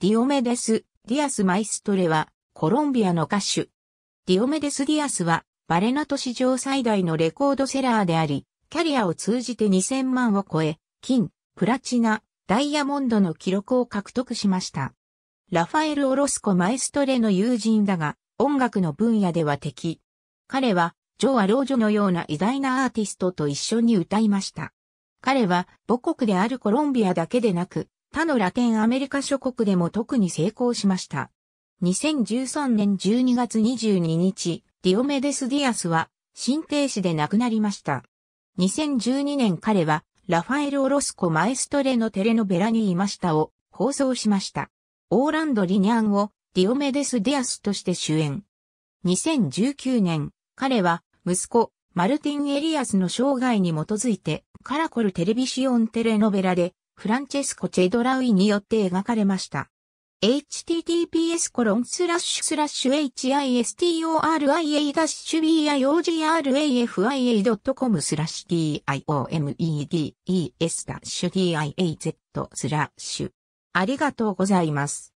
ディオメデス・ディアス・マイストレは、コロンビアの歌手。ディオメデス・ディアスは、バレナト史上最大のレコードセラーであり、キャリアを通じて2000万を超え、金、プラチナ、ダイヤモンドの記録を獲得しました。ラファエル・オロスコ・マエストレの友人だが、音楽の分野では敵。彼は、ジョ・アロージョのような偉大なアーティストと一緒に歌いました。彼は母国であるコロンビアだけでなく、他のラテンアメリカ諸国でも特に成功しました。2013年12月22日、ディオメデス・ディアスは、心停止で亡くなりました。2012年彼は、ラファエル・オロスコ・マエストレのテレノベラにいましたを放送しました。オーランド・リニャンをディオメデス・ディアスとして主演。2019年、彼は息子、マルティン・エリアスの生涯に基づいて、カラコルテレビシオンテレノベラで、フランチェスコ・チェドラウィによって描かれました。https コロンスラッシュスラッシュ historia-biografia.com スラッシュ diomedes ダッシュ diaz スラッシュありがとうございます。